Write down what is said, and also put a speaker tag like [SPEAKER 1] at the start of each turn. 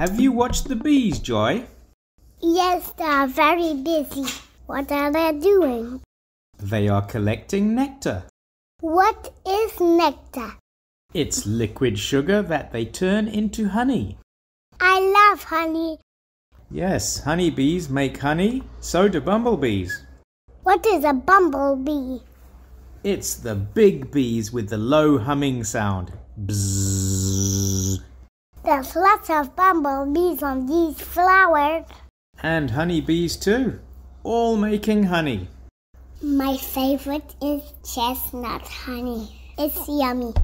[SPEAKER 1] Have you watched the bees, Joy?
[SPEAKER 2] Yes, they are very busy. What are they doing?
[SPEAKER 1] They are collecting nectar.
[SPEAKER 2] What is nectar?
[SPEAKER 1] It's liquid sugar that they turn into honey.
[SPEAKER 2] I love honey.
[SPEAKER 1] Yes, honeybees make honey, so do bumblebees.
[SPEAKER 2] What is a bumblebee?
[SPEAKER 1] It's the big bees with the low humming sound. Bzzz.
[SPEAKER 2] There's lots of bumblebees on these flowers.
[SPEAKER 1] And honeybees too, all making honey.
[SPEAKER 2] My favorite is chestnut honey. It's yummy.